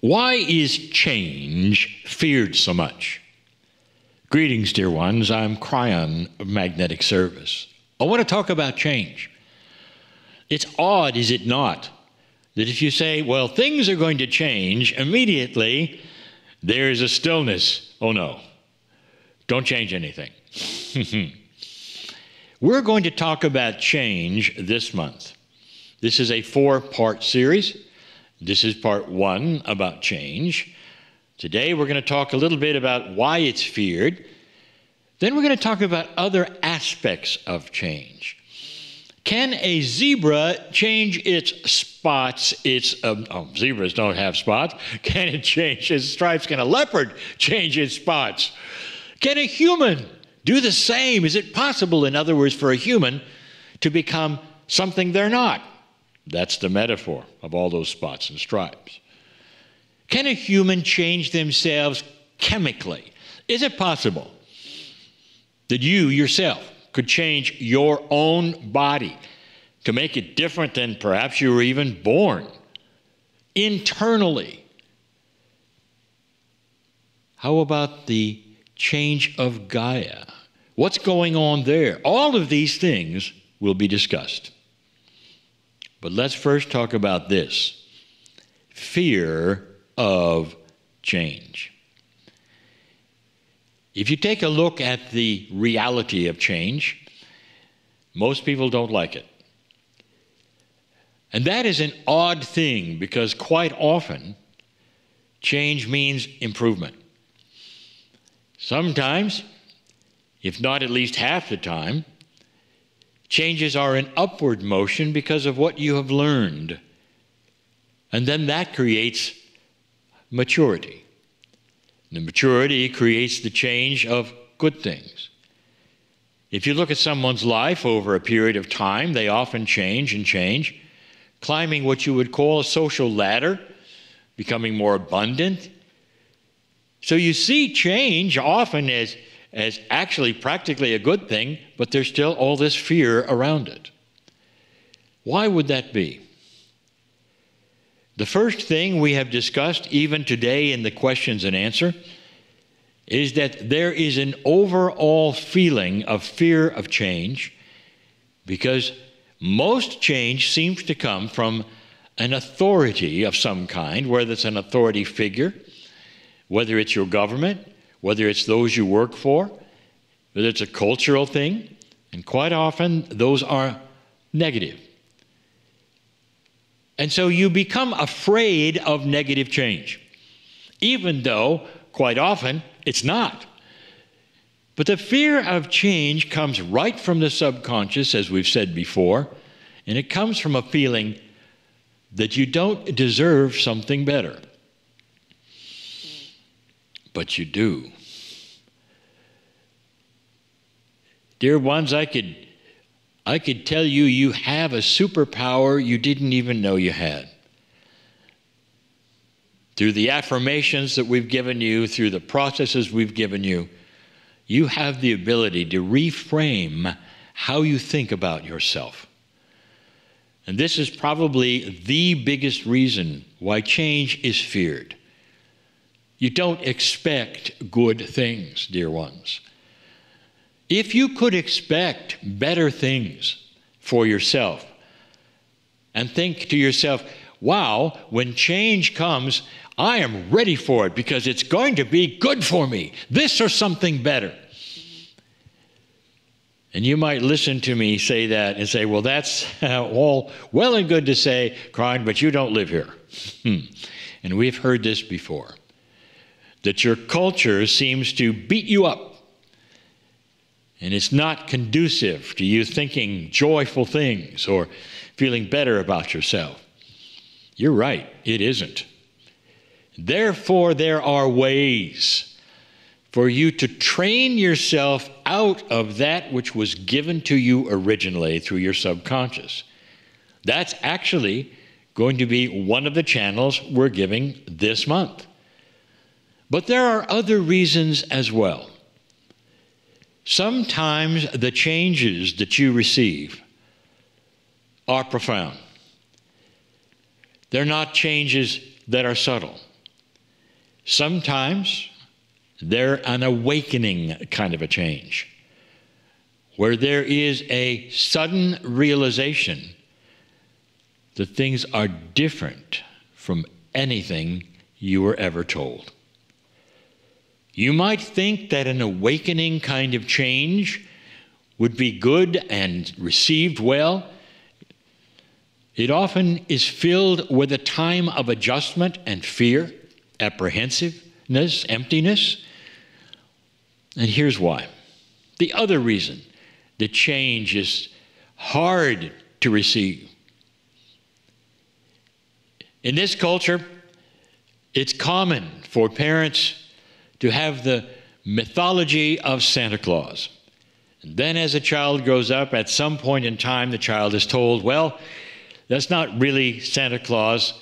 Why is change feared so much? Greetings, dear ones. I'm Kryon of Magnetic Service. I want to talk about change. It's odd, is it not, that if you say, well, things are going to change, immediately there is a stillness. Oh no, don't change anything. We're going to talk about change this month. This is a four part series. This is part one about change. Today we're going to talk a little bit about why it's feared. Then we're going to talk about other aspects of change. Can a zebra change its spots? Its um, oh, zebras don't have spots. Can it change its stripes? Can a leopard change its spots? Can a human do the same? Is it possible, in other words, for a human to become something they're not? That's the metaphor of all those spots and stripes. Can a human change themselves chemically? Is it possible that you yourself could change your own body to make it different than perhaps you were even born internally? How about the change of Gaia? What's going on there? All of these things will be discussed. But let's first talk about this fear of change. If you take a look at the reality of change, most people don't like it. And that is an odd thing because quite often change means improvement. Sometimes, if not at least half the time, changes are an upward motion because of what you have learned. And then that creates maturity. The maturity creates the change of good things. If you look at someone's life over a period of time, they often change and change, climbing what you would call a social ladder, becoming more abundant. So you see change often as, as actually practically a good thing, but there's still all this fear around it. Why would that be? The first thing we have discussed, even today in the questions and answer, is that there is an overall feeling of fear of change because most change seems to come from an authority of some kind, whether it's an authority figure, whether it's your government, whether it's those you work for, whether it's a cultural thing, and quite often those are negative. And so you become afraid of negative change, even though quite often it's not. But the fear of change comes right from the subconscious, as we've said before, and it comes from a feeling that you don't deserve something better. But you do. Dear ones, I could I could tell you you have a superpower you didn't even know you had. Through the affirmations that we've given you, through the processes we've given you, you have the ability to reframe how you think about yourself. And this is probably the biggest reason why change is feared. You don't expect good things, dear ones. If you could expect better things for yourself and think to yourself, wow, when change comes, I am ready for it because it's going to be good for me, this or something better. And you might listen to me say that and say, well, that's all well and good to say, Kryon, but you don't live here. Hmm. and we've heard this before that your culture seems to beat you up and it's not conducive to you thinking joyful things or feeling better about yourself. You're right, it isn't. Therefore, there are ways for you to train yourself out of that which was given to you originally through your subconscious. That's actually going to be one of the channels we're giving this month. But there are other reasons as well. Sometimes the changes that you receive are profound. They're not changes that are subtle. Sometimes they're an awakening kind of a change, where there is a sudden realization that things are different from anything you were ever told. You might think that an awakening kind of change would be good and received well. It often is filled with a time of adjustment and fear, apprehensiveness, emptiness. And here's why. The other reason the change is hard to receive. In this culture, it's common for parents to have the mythology of Santa Claus. And then, as a child grows up, at some point in time, the child is told, well, that's not really Santa Claus,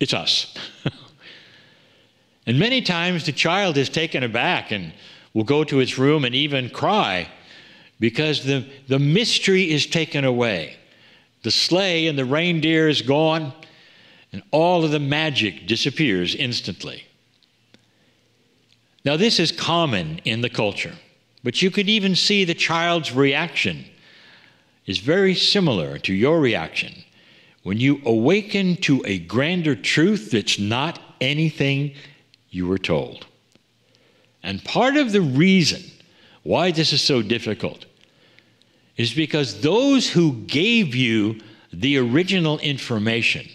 it's us. and many times the child is taken aback and will go to its room and even cry because the, the mystery is taken away. The sleigh and the reindeer is gone, and all of the magic disappears instantly. Now, this is common in the culture, but you could even see the child's reaction is very similar to your reaction when you awaken to a grander truth that's not anything you were told. And part of the reason why this is so difficult is because those who gave you the original information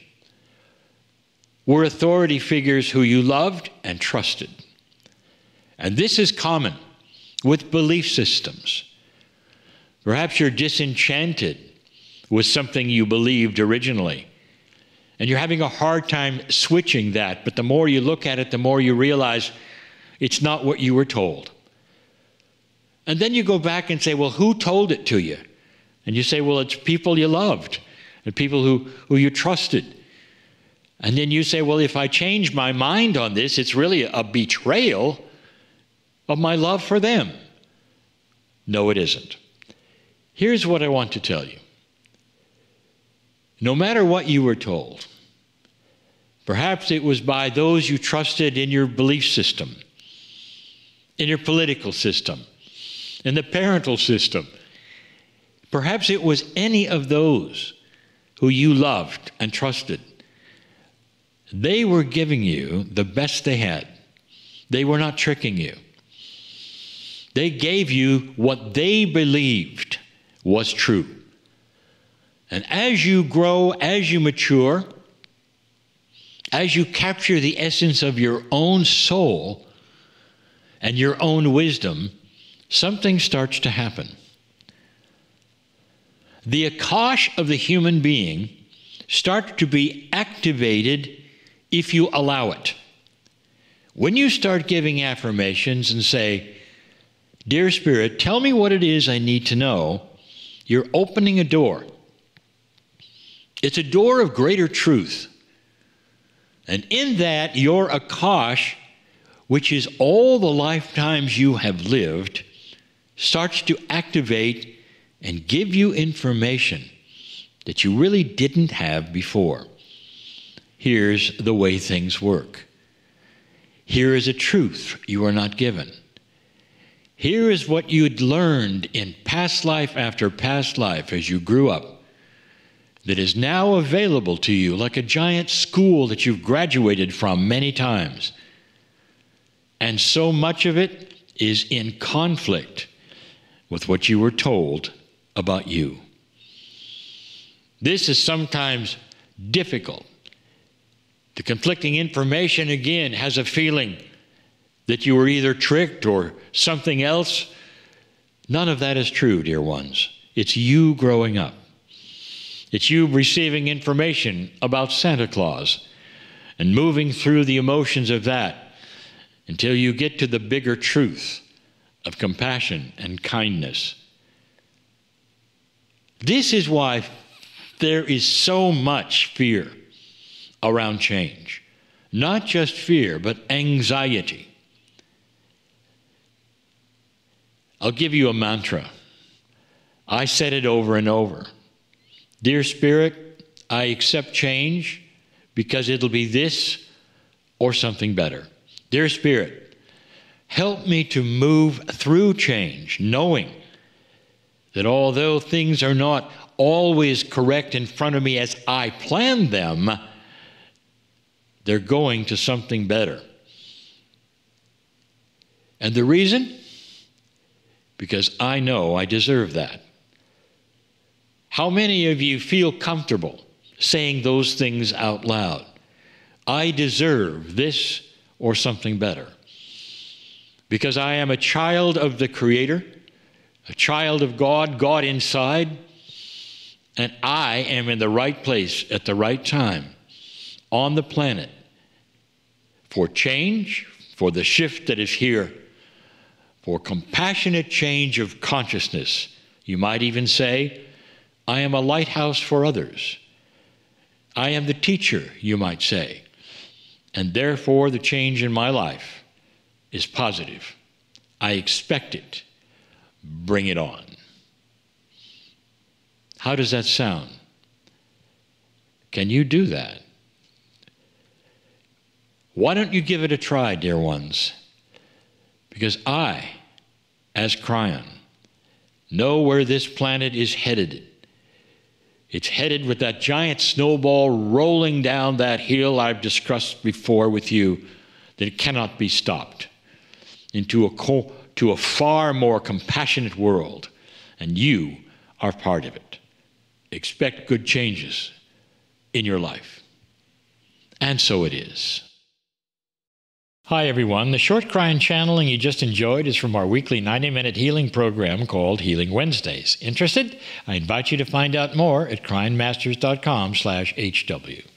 were authority figures who you loved and trusted. And this is common with belief systems. Perhaps you're disenchanted with something you believed originally. And you're having a hard time switching that, but the more you look at it, the more you realize it's not what you were told. And then you go back and say, well, who told it to you? And you say, well, it's people you loved and people who, who you trusted. And then you say, well, if I change my mind on this, it's really a betrayal of my love for them. No, it isn't. Here's what I want to tell you no matter what you were told, perhaps it was by those you trusted in your belief system, in your political system, in the parental system, perhaps it was any of those who you loved and trusted. They were giving you the best they had. They were not tricking you. They gave you what they believed was true. And as you grow, as you mature, as you capture the essence of your own soul and your own wisdom, something starts to happen. The Akash of the human being starts to be activated if you allow it. When you start giving affirmations and say, Dear Spirit, tell me what it is I need to know. You're opening a door. It's a door of greater truth. And in that, your Akash, which is all the lifetimes you have lived, starts to activate and give you information that you really didn't have before. Here's the way things work. Here is a truth you are not given. Here is what you'd learned in past life after past life as you grew up that is now available to you like a giant school that you've graduated from many times. And so much of it is in conflict with what you were told about you. This is sometimes difficult. The conflicting information, again, has a feeling that you were either tricked or something else. None of that is true, dear ones. It's you growing up. It's you receiving information about Santa Claus and moving through the emotions of that until you get to the bigger truth of compassion and kindness. This is why there is so much fear around change. Not just fear, but anxiety. I'll give you a mantra. I said it over and over. Dear Spirit, I accept change because it'll be this or something better. Dear Spirit, help me to move through change, knowing that although things are not always correct in front of me as I planned them, they're going to something better. And the reason? Because I know I deserve that. How many of you feel comfortable saying those things out loud? I deserve this or something better. Because I am a child of the Creator, a child of God, God inside, and I am in the right place at the right time on the planet for change, for the shift that is here, for compassionate change of consciousness. You might even say, I am a lighthouse for others. I am the teacher, you might say. And therefore, the change in my life is positive. I expect it. Bring it on. How does that sound? Can you do that? Why don't you give it a try, dear ones? Because I, as Kryon, know where this planet is headed. It's headed with that giant snowball rolling down that hill I've discussed before with you that it cannot be stopped into a, co- to a far more compassionate world. And you are part of it. Expect good changes in your life. And so it is. Hi, everyone. The short Kryon channeling you just enjoyed is from our weekly 90 minute healing program called Healing Wednesdays. Interested? I invite you to find out more at KryonMasters.com slash HW.